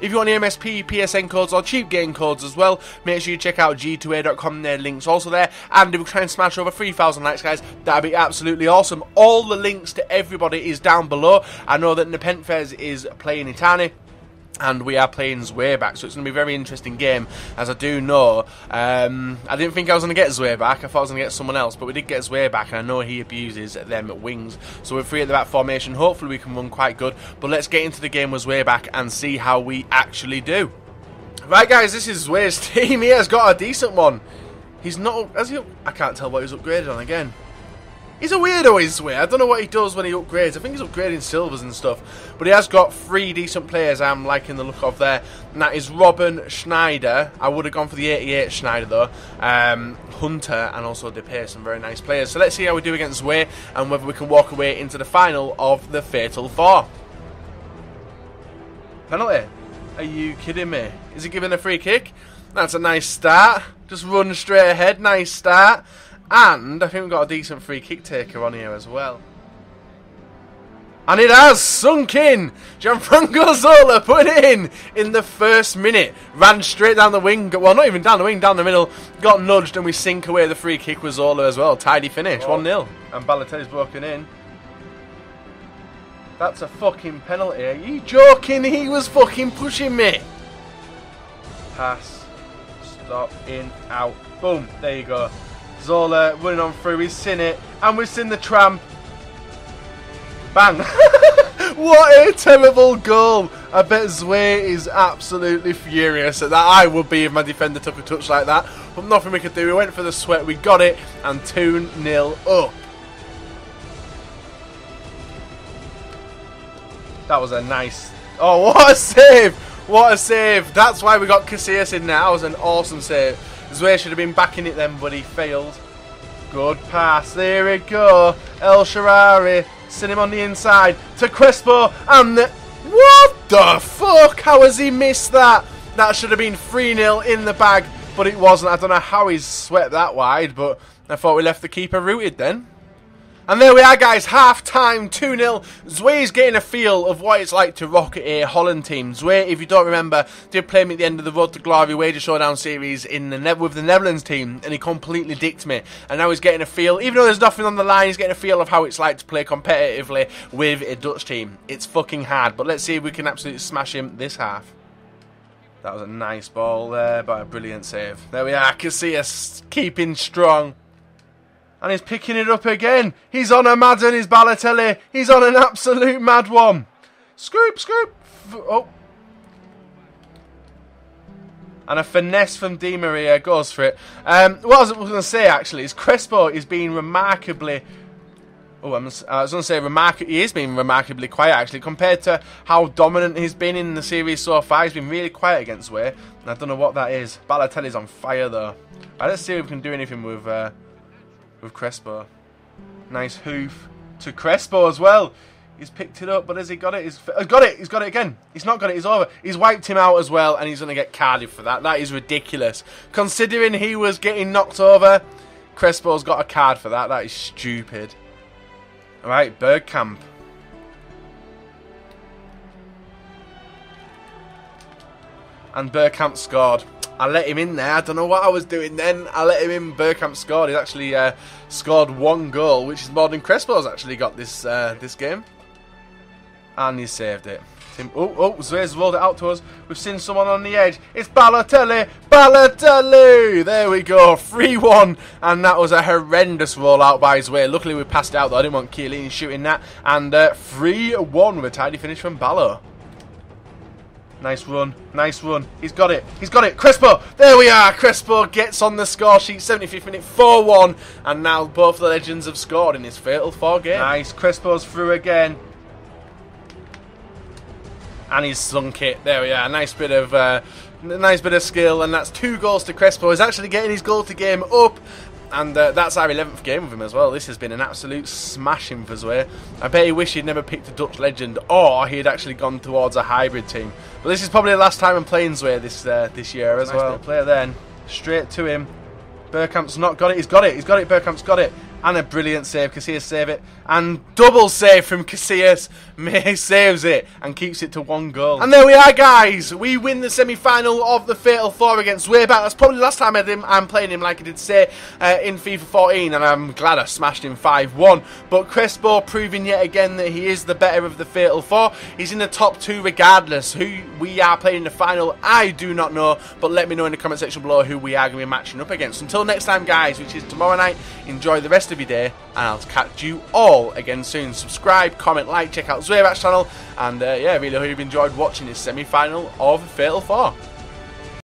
If you want MSP, PSN codes, or cheap game codes as well, make sure you check out g2a.com. Their links also there. And if we try and smash over 3,000 likes, guys, that'd be absolutely awesome. All the links to everybody is down below. I know that Nepenthez is playing Itani and we are playing Zweigh so it's going to be a very interesting game. As I do know, um, I didn't think I was going to get Zweigh I thought I was going to get someone else, but we did get Zweigh and I know he abuses them at wings. So we're free at the back formation. Hopefully, we can run quite good. But let's get into the game with Zweigh and see how we actually do. Right, guys, this is Zweigh's team. He has got a decent one. He's not. Has he? I can't tell what he's upgraded on again. He's a weirdo, is way. I don't know what he does when he upgrades. I think he's upgrading silvers and stuff. But he has got three decent players I'm liking the look of there. And that is Robben Sneijder. I would have gone for the 88 Sneijder though. Um, Hunter and also Depay, some very nice players. So let's see how we do against Zweigh and whether we can walk away into the final of the Fatal Four. Penalty? Are you kidding me? Is he giving a free kick? That's a nice start. Just run straight ahead. Nice start. And I think we've got a decent free kick taker on here as well. And it has sunk in. Gianfranco Zola put it in in the first minute. Ran straight down the wing. Well, not even down the wing, down the middle. Got nudged and we sink away the free kick with Zola as well. Tidy finish, 1-0. And Balotelli's broken in. That's a fucking penalty. Are you joking? He was fucking pushing me. Pass. Stop. In. Out. Boom. There you go. Zola uh, running on through. He's seen it. And we've seen the tramp. Bang. what a terrible goal. I bet Zweigh is absolutely furious at that. I would be if my defender took a touch like that. But nothing we could do. We went for the sweat. We got it. And 2-0 up. That was a nice... Oh, what a save! What a save! That's why we got Casillas in there. That was an awesome save. Zweigh should have been backing it then, but he failed. Good pass. There we go. El Shaarawy. Send him on the inside to Crespo. And the... What the fuck? How has he missed that? That should have been 3-0 in the bag, but it wasn't. I don't know how he's swept that wide, but I thought we left the keeper rooted then. And there we are, guys. Half time, 2 0. Zweigh's getting a feel of what it's like to rock a Holland team. Zweigh, if you don't remember, did play me at the end of the Road to Glory Wager Showdown series in the with the Netherlands team, and he completely dicked me. And now he's getting a feel, even though there's nothing on the line, he's getting a feel of how it's like to play competitively with a Dutch team. It's fucking hard, but let's see if we can absolutely smash him this half. That was a nice ball there, but a brilliant save. There we are, Casillas keeping strong. And he's picking it up again. He's on a mad one, his Balotelli. He's on an absolute mad one. Scoop, scoop. Oh. And a finesse from Di Maria goes for it. Um, what I was going to say, actually, is Crespo is being remarkably... Oh, I'm, I was going to say remark. He is being remarkably quiet actually compared to how dominant he's been in the series so far. He's been really quiet against Zweigh. I don't know what that is. Balotelli's on fire though. Right, let's see if we can do anything with uh, with Crespo. Nice hoof to Crespo as well. He's picked it up, but has he got it? He's uh, got it. He's got it again. He's not got it. He's over. He's wiped him out as well, and he's going to get carded for that. That is ridiculous. Considering he was getting knocked over, Crespo's got a card for that. That is stupid. All right, Bergkamp. And Bergkamp scored. I let him in there. I don't know what I was doing then. I let him in. Bergkamp scored. He's actually uh, scored one goal, which is more than Crespo's actually got this uh, this game. And he saved it. Tim, oh, oh, Zweigh's rolled it out to us. We've seen someone on the edge. It's Balotelli. Balotelli. There we go. 3-1. And that was a horrendous rollout by Zweigh. Luckily, we passed out, though. I didn't want Chiellini shooting that. And 3-1 uh, with a tidy finish from Balo. Nice run. Nice run. He's got it. He's got it. Crespo. There we are. Crespo gets on the score sheet. 75th minute. 4-1. And now both the legends have scored in this fatal four game. Nice. Crespo's through again. And he's sunk it. There we are. Nice bit of... Uh, nice bit of skill, and that's two goals to Crespo. He's actually getting his goal to game up, and uh, that's our 11th game with him as well. This has been an absolute smashing for Zweigh. I bet he wished he'd never picked a Dutch legend or he'd actually gone towards a hybrid team. But this is probably the last time I'm playing this uh, this year as nice well. Player then, straight to him. Bergkamp's not got it. He's got it. He's got it. Bergkamp's got it. And a brilliant save. Casillas save it. And double save from Casillas. May saves it and keeps it to one goal. And there we are, guys. We win the semi-final of the Fatal 4 against Wayback. That's probably the last time I did, I'm playing him, like I did say, uh, in FIFA 14. And I'm glad I smashed him 5-1. But Crespo proving yet again that he is the better of the Fatal 4. He's in the top two regardless. Who we are playing in the final, I do not know. But let me know in the comment section below who we are going to be matching up against. Until next time, guys, which is tomorrow night, enjoy the rest of your day. And I'll catch you all again soon. Subscribe, comment, like, check out Zwayback's channel. And uh, yeah, really hope you've enjoyed watching this semi-final of Fatal 4.